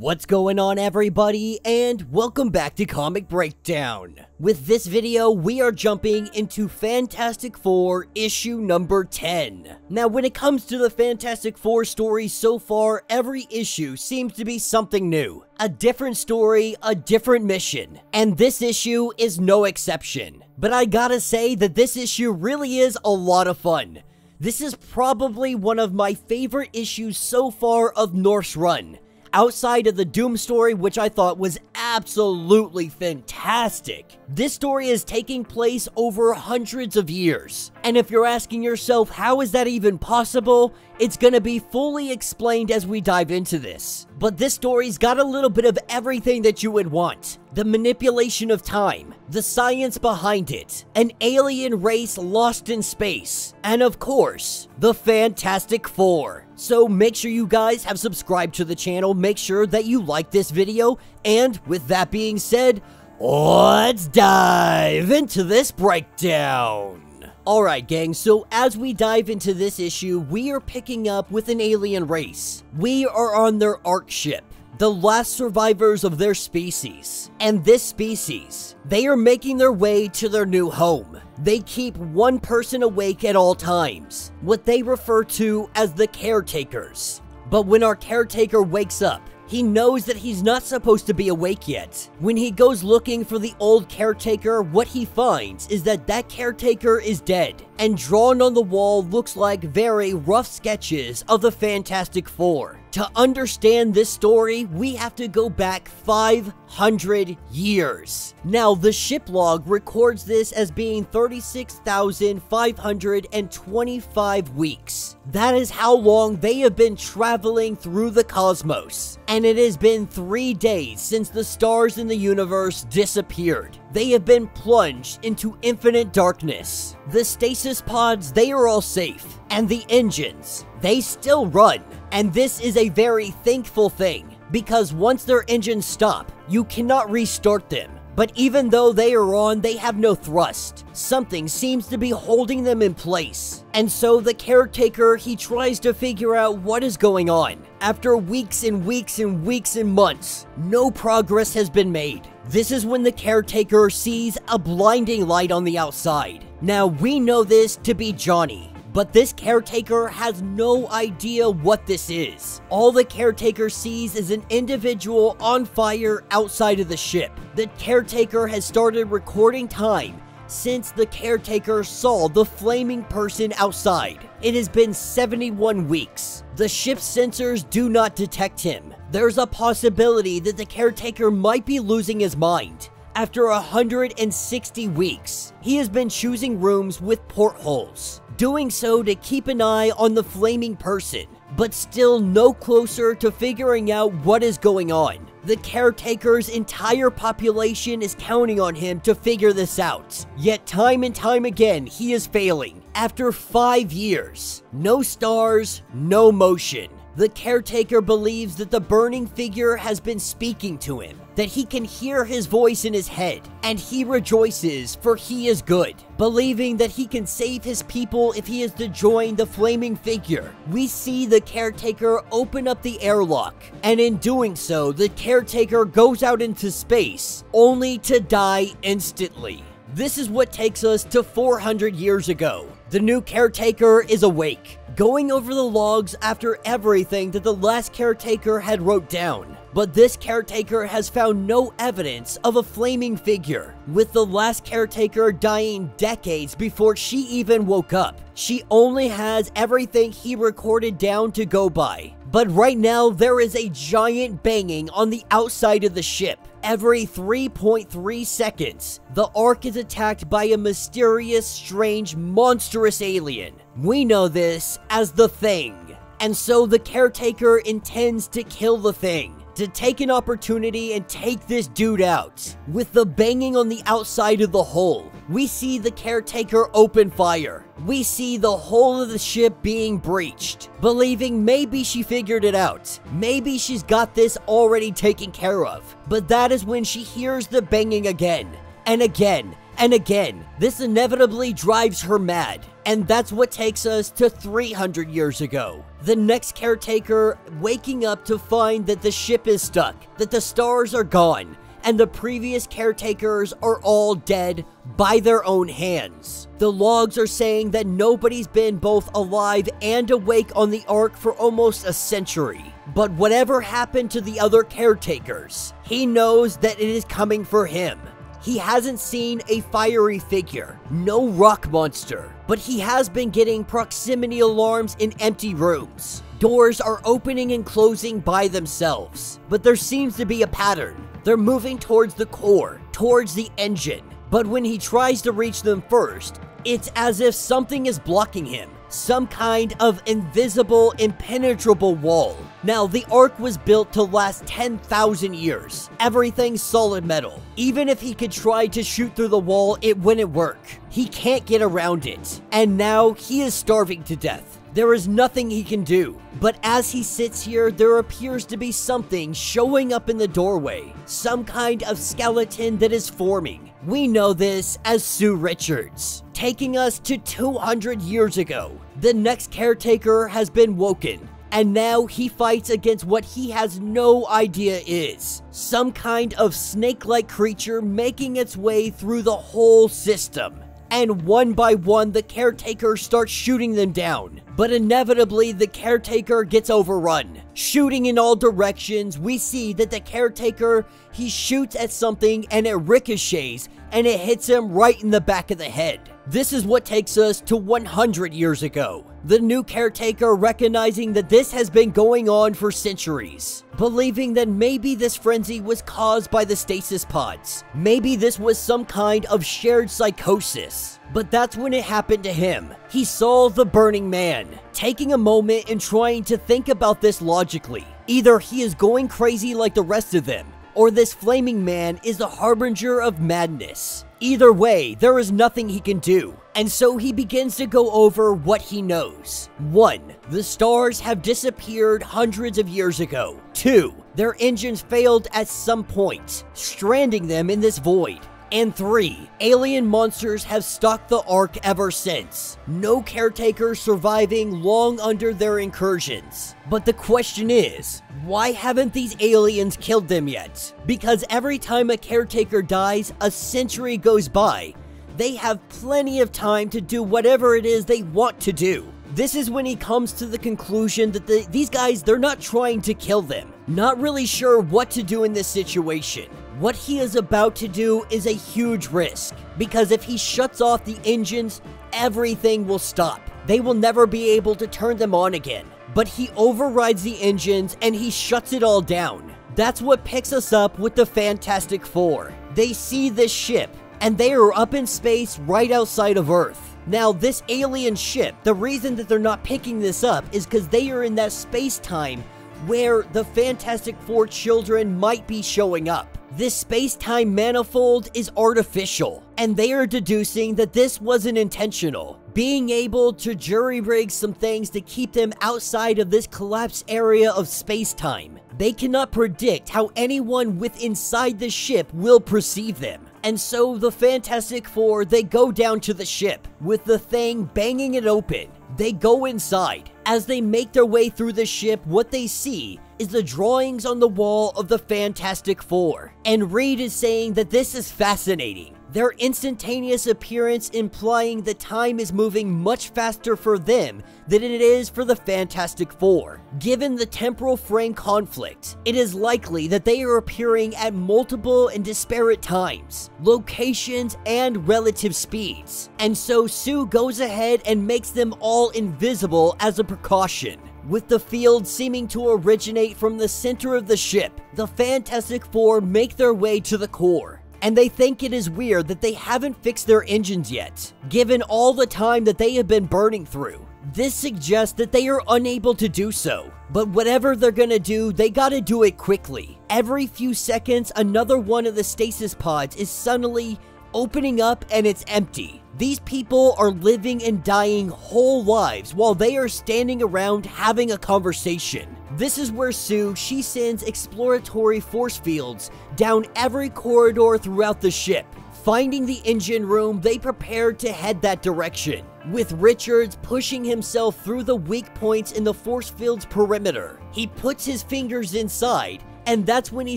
What's going on everybody and welcome back to Comic Breakdown. With this video, we are jumping into Fantastic Four issue number 10. Now when it comes to the Fantastic Four story so far, every issue seems to be something new. A different story, a different mission. And this issue is no exception. But I gotta say that this issue really is a lot of fun. This is probably one of my favorite issues so far of North's run outside of the Doom story, which I thought was absolutely fantastic. This story is taking place over hundreds of years. And if you're asking yourself, how is that even possible? It's gonna be fully explained as we dive into this. But this story's got a little bit of everything that you would want. The manipulation of time, the science behind it, an alien race lost in space, and of course, the Fantastic Four. So make sure you guys have subscribed to the channel, make sure that you like this video, and with that being said, let's dive into this breakdown. Alright gang, so as we dive into this issue, we are picking up with an alien race. We are on their Ark ship the last survivors of their species. And this species, they are making their way to their new home. They keep one person awake at all times, what they refer to as the caretakers. But when our caretaker wakes up, he knows that he's not supposed to be awake yet. When he goes looking for the old caretaker, what he finds is that that caretaker is dead, and drawn on the wall looks like very rough sketches of the Fantastic Four. To understand this story, we have to go back 500 years. Now, the ship log records this as being 36,525 weeks. That is how long they have been traveling through the cosmos. And it has been three days since the stars in the universe disappeared. They have been plunged into infinite darkness. The stasis pods, they are all safe. And the engines, they still run. And this is a very thankful thing, because once their engines stop, you cannot restart them. But even though they are on, they have no thrust. Something seems to be holding them in place. And so the caretaker, he tries to figure out what is going on. After weeks and weeks and weeks and months, no progress has been made. This is when the caretaker sees a blinding light on the outside. Now, we know this to be Johnny, but this caretaker has no idea what this is. All the caretaker sees is an individual on fire outside of the ship. The caretaker has started recording time since the caretaker saw the flaming person outside. It has been 71 weeks. The ship's sensors do not detect him. There's a possibility that the caretaker might be losing his mind. After 160 weeks, he has been choosing rooms with portholes doing so to keep an eye on the flaming person, but still no closer to figuring out what is going on. The caretaker's entire population is counting on him to figure this out. Yet time and time again, he is failing. After five years, no stars, no motion. The caretaker believes that the burning figure has been speaking to him, that he can hear his voice in his head, and he rejoices, for he is good. Believing that he can save his people if he is to join the flaming figure, we see the caretaker open up the airlock, and in doing so, the caretaker goes out into space, only to die instantly. This is what takes us to 400 years ago. The new caretaker is awake, going over the logs after everything that the last caretaker had wrote down. But this caretaker has found no evidence of a flaming figure, with the last caretaker dying decades before she even woke up. She only has everything he recorded down to go by. But right now, there is a giant banging on the outside of the ship. Every 3.3 seconds, the Ark is attacked by a mysterious, strange, monstrous alien. We know this as the Thing. And so the caretaker intends to kill the Thing to take an opportunity and take this dude out. With the banging on the outside of the hole, we see the caretaker open fire. We see the whole of the ship being breached, believing maybe she figured it out. Maybe she's got this already taken care of. But that is when she hears the banging again, and again, and again. This inevitably drives her mad And that's what takes us to 300 years ago. The next caretaker waking up to find that the ship is stuck, that the stars are gone, and the previous caretakers are all dead by their own hands. The logs are saying that nobody's been both alive and awake on the Ark for almost a century. But whatever happened to the other caretakers, he knows that it is coming for him. He hasn't seen a fiery figure, no rock monster, but he has been getting proximity alarms in empty rooms. Doors are opening and closing by themselves, but there seems to be a pattern. They're moving towards the core, towards the engine. But when he tries to reach them first, it's as if something is blocking him. Some kind of invisible, impenetrable wall. Now, the Ark was built to last 10,000 years. Everything's solid metal. Even if he could try to shoot through the wall, it wouldn't work. He can't get around it. And now, he is starving to death. There is nothing he can do. But as he sits here, there appears to be something showing up in the doorway. Some kind of skeleton that is forming. We know this as Sue Richards. Taking us to 200 years ago, the next caretaker has been woken. And now he fights against what he has no idea is. Some kind of snake-like creature making its way through the whole system and one by one the caretaker starts shooting them down. But inevitably, the caretaker gets overrun. Shooting in all directions, we see that the caretaker, he shoots at something and it ricochets and it hits him right in the back of the head. This is what takes us to 100 years ago. The new caretaker recognizing that this has been going on for centuries, believing that maybe this frenzy was caused by the stasis pods. Maybe this was some kind of shared psychosis. But that's when it happened to him. He saw the Burning Man, taking a moment and trying to think about this logically. Either he is going crazy like the rest of them, or this flaming man is the harbinger of madness. Either way, there is nothing he can do, and so he begins to go over what he knows. 1. The stars have disappeared hundreds of years ago. 2. Their engines failed at some point, stranding them in this void. And 3. Alien monsters have stalked the Ark ever since. No caretakers surviving long under their incursions. But the question is, why haven't these aliens killed them yet? Because every time a caretaker dies, a century goes by. They have plenty of time to do whatever it is they want to do. This is when he comes to the conclusion that the, these guys, they're not trying to kill them. Not really sure what to do in this situation. What he is about to do is a huge risk, because if he shuts off the engines, everything will stop. They will never be able to turn them on again. But he overrides the engines and he shuts it all down. That's what picks us up with the Fantastic Four. They see this ship, and they are up in space right outside of Earth. Now, this alien ship, the reason that they're not picking this up is because they are in that space time where the Fantastic Four children might be showing up. This space-time manifold is artificial, and they are deducing that this wasn't intentional. Being able to jury-rig some things to keep them outside of this collapsed area of space-time. They cannot predict how anyone with inside the ship will perceive them. And so the Fantastic Four, they go down to the ship, with the thing banging it open. They go inside. As they make their way through the ship, what they see is the drawings on the wall of the Fantastic Four. And Reed is saying that this is fascinating. Their instantaneous appearance implying that time is moving much faster for them than it is for the Fantastic Four. Given the temporal frame conflict, it is likely that they are appearing at multiple and disparate times, locations, and relative speeds. And so Sue goes ahead and makes them all invisible as a precaution. With the field seeming to originate from the center of the ship, the Fantastic Four make their way to the core and they think it is weird that they haven't fixed their engines yet, given all the time that they have been burning through. This suggests that they are unable to do so, but whatever they're gonna do, they gotta do it quickly. Every few seconds, another one of the stasis pods is suddenly opening up and it's empty. These people are living and dying whole lives while they are standing around having a conversation. This is where Sue, she sends exploratory force fields down every corridor throughout the ship. Finding the engine room, they prepare to head that direction. with Richards pushing himself through the weak points in the force field's perimeter. He puts his fingers inside, and that's when he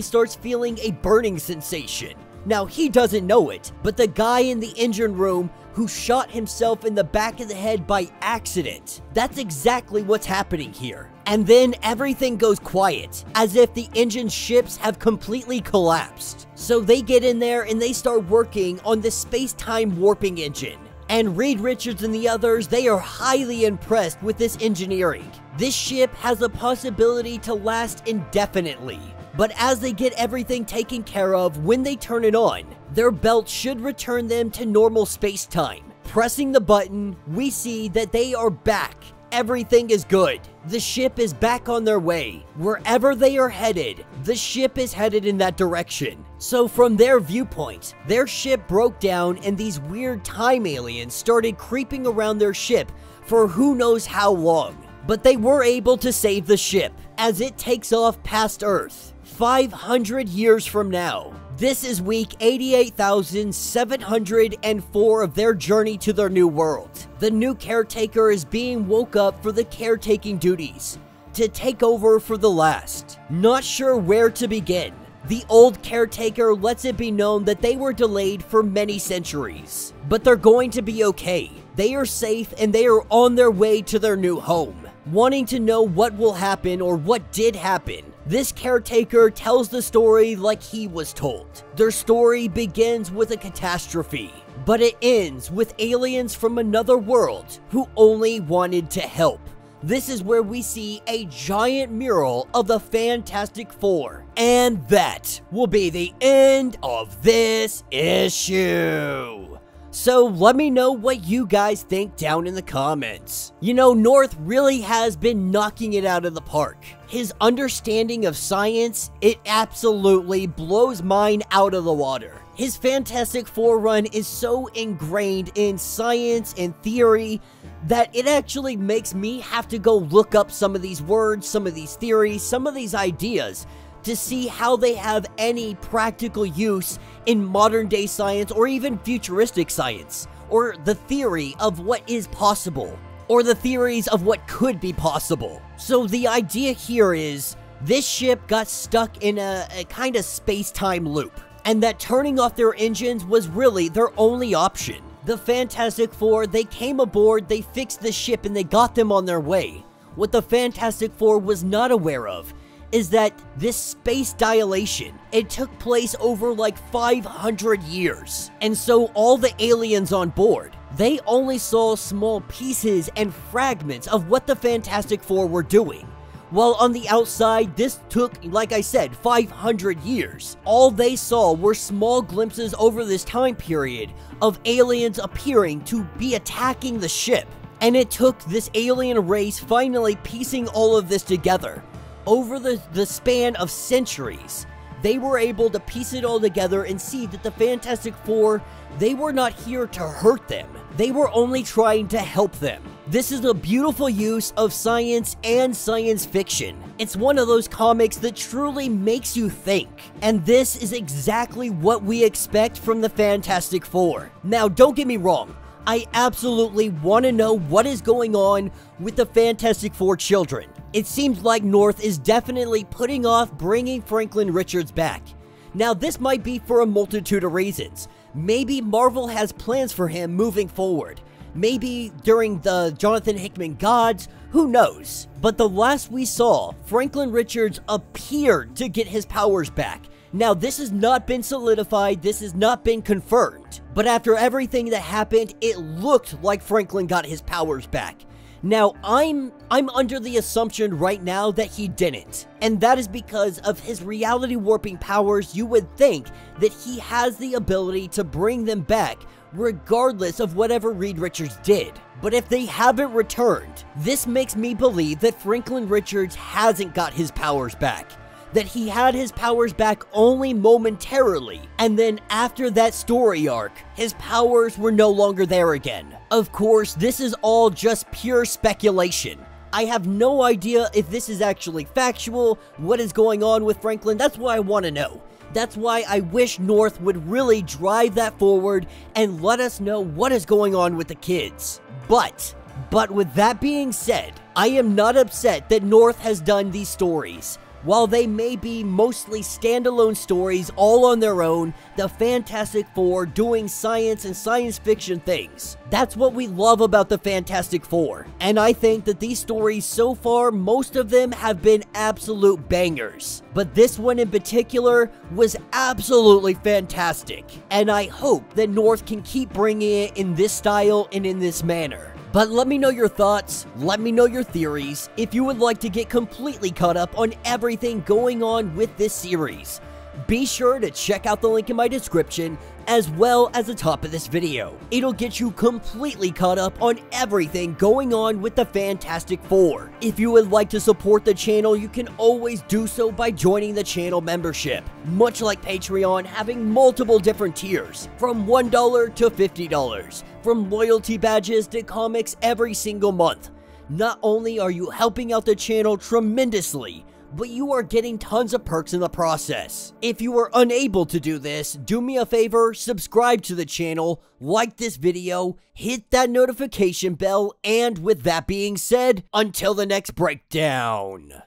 starts feeling a burning sensation. Now, he doesn't know it, but the guy in the engine room who shot himself in the back of the head by accident. That's exactly what's happening here. And then everything goes quiet, as if the engine ships have completely collapsed. So they get in there and they start working on the space-time warping engine. And Reed Richards and the others, they are highly impressed with this engineering. This ship has the possibility to last indefinitely. But as they get everything taken care of when they turn it on, their belt should return them to normal space time. Pressing the button, we see that they are back. Everything is good. The ship is back on their way. Wherever they are headed, the ship is headed in that direction. So from their viewpoint, their ship broke down and these weird time aliens started creeping around their ship for who knows how long. But they were able to save the ship as it takes off past Earth. 500 years from now. This is week 88,704 of their journey to their new world. The new caretaker is being woke up for the caretaking duties to take over for the last. Not sure where to begin. The old caretaker lets it be known that they were delayed for many centuries, but they're going to be okay. They are safe and they are on their way to their new home. Wanting to know what will happen or what did happen, this caretaker tells the story like he was told. Their story begins with a catastrophe, but it ends with aliens from another world who only wanted to help. This is where we see a giant mural of the Fantastic Four. And that will be the end of this issue. So let me know what you guys think down in the comments. You know, North really has been knocking it out of the park. His understanding of science, it absolutely blows mine out of the water. His Fantastic Four run is so ingrained in science and theory that it actually makes me have to go look up some of these words, some of these theories, some of these ideas to see how they have any practical use in modern day science or even futuristic science, or the theory of what is possible, or the theories of what could be possible. So the idea here is this ship got stuck in a, a kind of space time loop, and that turning off their engines was really their only option. The Fantastic Four, they came aboard, they fixed the ship, and they got them on their way. What the Fantastic Four was not aware of is that this space dilation, it took place over like 500 years. And so all the aliens on board, they only saw small pieces and fragments of what the Fantastic Four were doing. While on the outside, this took, like I said, 500 years. All they saw were small glimpses over this time period of aliens appearing to be attacking the ship. And it took this alien race finally piecing all of this together over the, the span of centuries, they were able to piece it all together and see that the Fantastic Four, they were not here to hurt them. They were only trying to help them. This is a beautiful use of science and science fiction. It's one of those comics that truly makes you think. And this is exactly what we expect from the Fantastic Four. Now, don't get me wrong. I absolutely want to know what is going on with the Fantastic Four children. It seems like North is definitely putting off bringing Franklin Richards back. Now, this might be for a multitude of reasons. Maybe Marvel has plans for him moving forward. Maybe during the Jonathan Hickman Gods, who knows? But the last we saw, Franklin Richards appeared to get his powers back, now, this has not been solidified, this has not been confirmed, but after everything that happened, it looked like Franklin got his powers back. Now, I'm I'm under the assumption right now that he didn't. And that is because of his reality warping powers, you would think that he has the ability to bring them back regardless of whatever Reed Richards did. But if they haven't returned, this makes me believe that Franklin Richards hasn't got his powers back that he had his powers back only momentarily, and then after that story arc, his powers were no longer there again. Of course, this is all just pure speculation. I have no idea if this is actually factual, what is going on with Franklin, that's what I want to know. That's why I wish North would really drive that forward and let us know what is going on with the kids. But, but with that being said, I am not upset that North has done these stories. While they may be mostly standalone stories all on their own, the Fantastic Four doing science and science fiction things. That's what we love about the Fantastic Four. And I think that these stories so far, most of them have been absolute bangers. But this one in particular was absolutely fantastic. And I hope that North can keep bringing it in this style and in this manner. But let me know your thoughts, let me know your theories, if you would like to get completely caught up on everything going on with this series. Be sure to check out the link in my description as well as the top of this video. It'll get you completely caught up on everything going on with the Fantastic Four. If you would like to support the channel, you can always do so by joining the channel membership. Much like Patreon, having multiple different tiers, from $1 to $50, from loyalty badges to comics every single month. Not only are you helping out the channel tremendously, but you are getting tons of perks in the process. If you are unable to do this, do me a favor, subscribe to the channel, like this video, hit that notification bell, and with that being said, until the next breakdown.